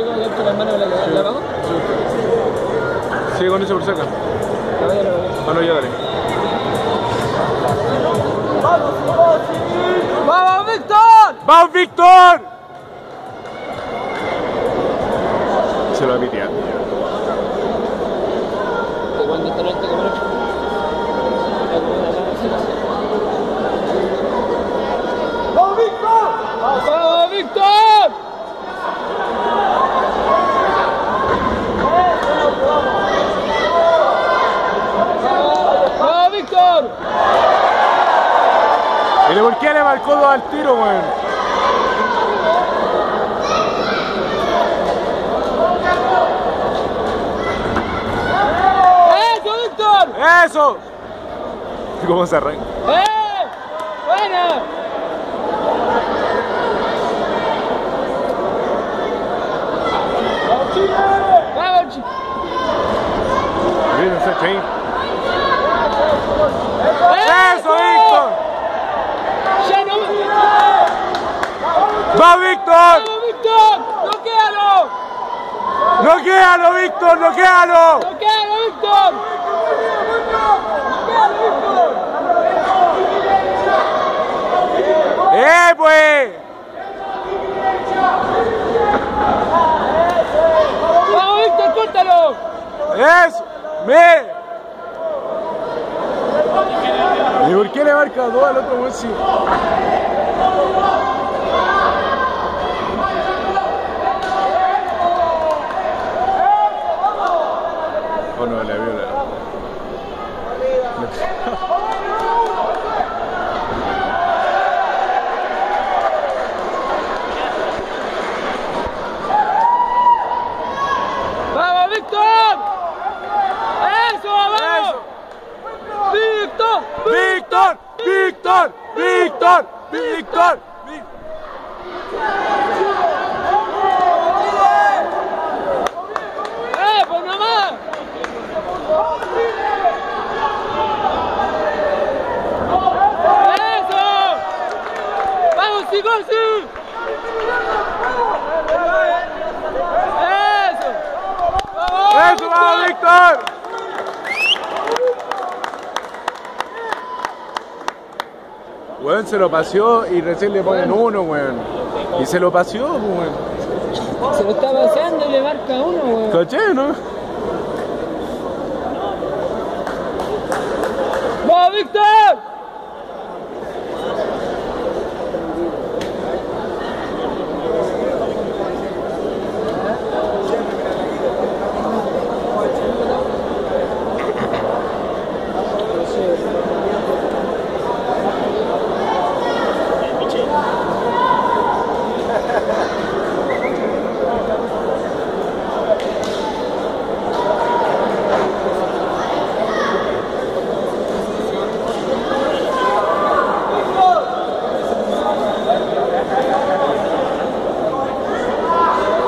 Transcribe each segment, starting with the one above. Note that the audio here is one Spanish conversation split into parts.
explico que la mano la, la vamos? Sigue con eso por cerca. La voy a la. Bueno, ya dale. ¡Vamos, Víctor! ¡Vamos, Víctor! Se lo va a pitear. Que cuando te lo te como ocho. ¡Vamos, Víctor! ¡Vamos, Víctor! ¡Vamos, Víctor! ¿Y de por qué al tiro, weón? ¡Eso, Víctor! ¡Eso! ¿Cómo se arranca? ¡Eh! ¡Buena! ¡Vamos, Chi! Bien, ese ahí. ¡Eso, ¡Eso, Víctor! ¡Ya no! ¡Va, Víctor! ¡Vamos, Víctor! ¡Noquéalo! ¡Noquéalo, Víctor! ¡Noquéalo! ¡Noquéalo, Víctor! ¡Noquéalo, Víctor! ¡Eh, pues! ¡Vamos, Víctor, córtalo! ¡Eso! ¡Me! ¿Y por qué le marca dos al otro, weón? Sí. Oh, no, la viola. ¡Vamos, Víctor! ¡Eso, vamos! ¡Víctor! ¡Víctor! ¡Víctor! ¡Víctor! ¡Víctor! ¡Víctor! ¡Eh, pues nomás! ¡Eso! ¡Vamos, Sigosi! ¡Eso! ¡Vamos, ¡Eso, vamos, Víctor! Weón, se lo paseó y recién le ponen uno, weón. Y se lo paseó, weón. Se lo está paseando y le marca uno, weón. ¿Caché, no? ¡Vamos, Víctor!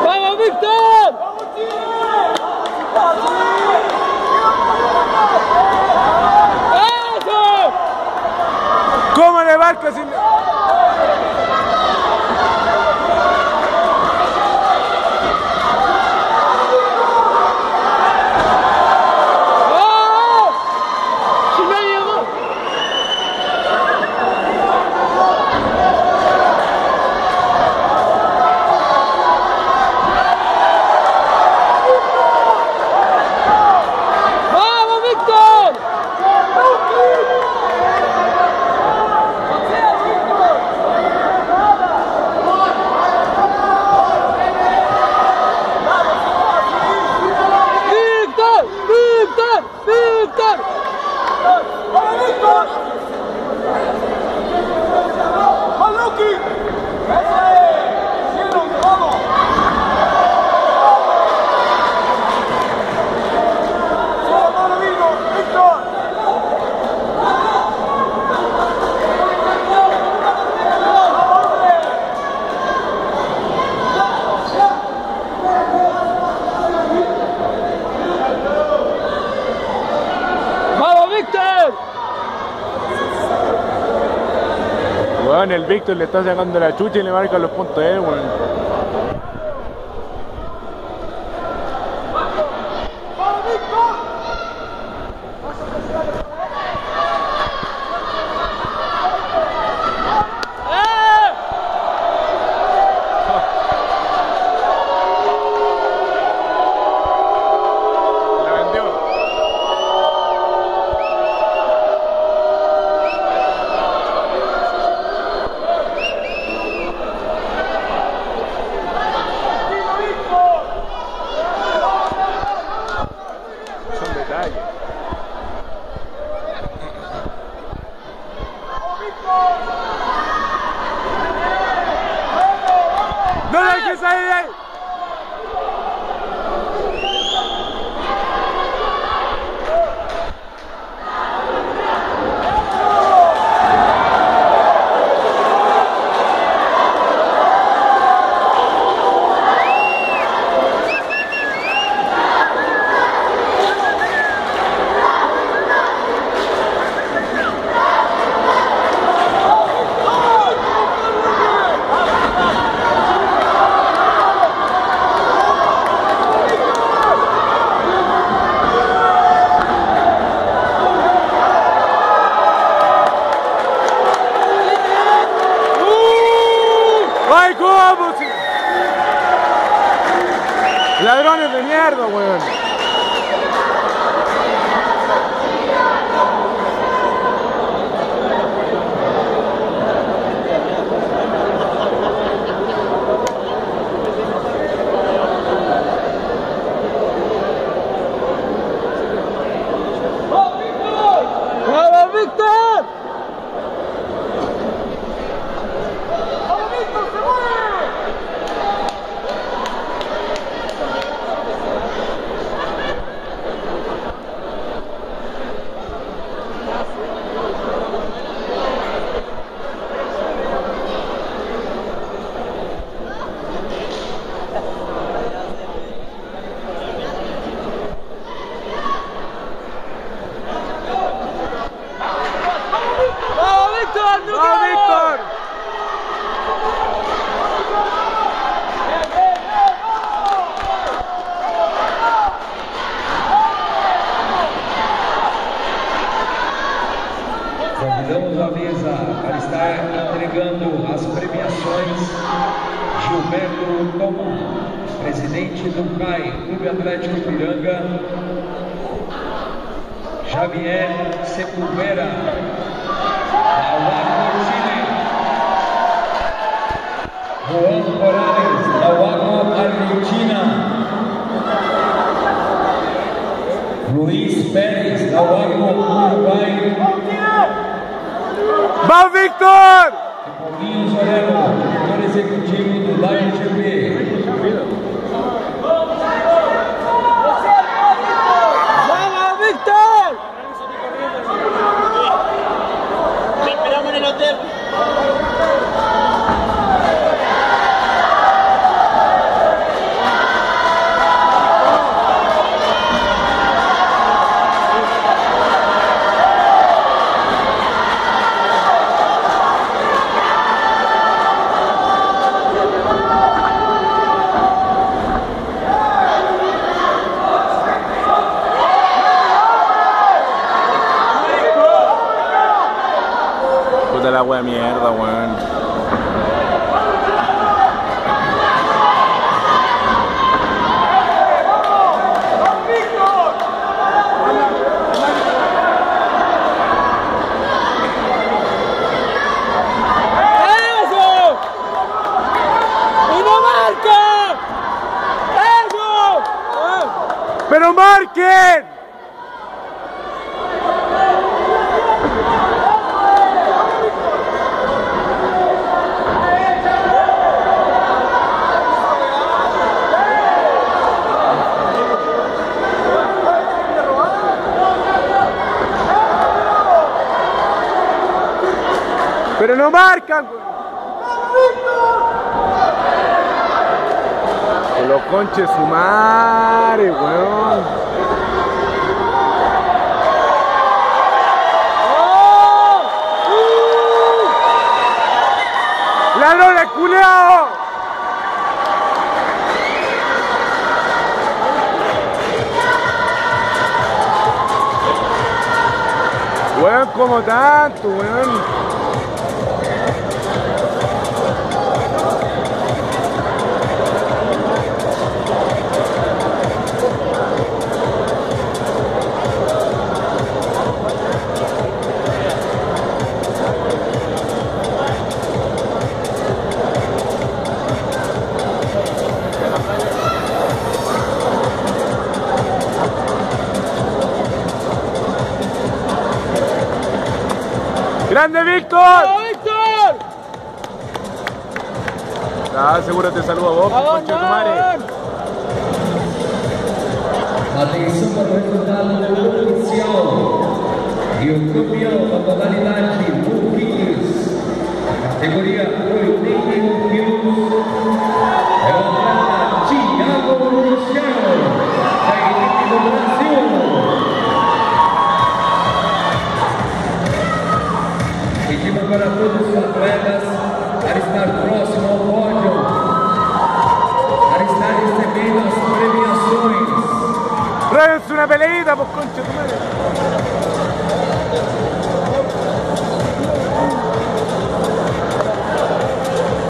¡Vamos, Víctor! ¡Eso! ¿Cómo le marca sin.? ¡Oh! ¡Si no hay amor! ¡Vamos, Víctor! ¡Víctor! ¡Víctor! ¡Víctor! ¡Vamos, Víctor! Weón, el Víctor le está sacando la chucha y le marca los puntos a él, ahí, que es ahí. ¡Ay, cómo! Ladrones de mierda, weón. Estar entregando as premiações Gilberto Tomum, presidente do CAI, Clube Atlético Piranga, Javier Sepulvera, O Paulinho Jorema, executivo do Lions. La wea mierda, weón. ¡Eso! ¡Y no marca! ¡Eso! ¡Ah! ¡Pero marquen! Pero no marcan. Que los conches su madre, weón. ¡Oh! ¡Uh! ¡Ladrones culeados! Weón, como tanto, weón. Víctor! ¡Vamos, Víctor! Ah, seguro te saludo a vos, ¡Vamos, concha de tu madre. vamos! Atenção para o resultado oficial. E o campeão da modalidade Bulquinhos, categoria 81 quilos, para todos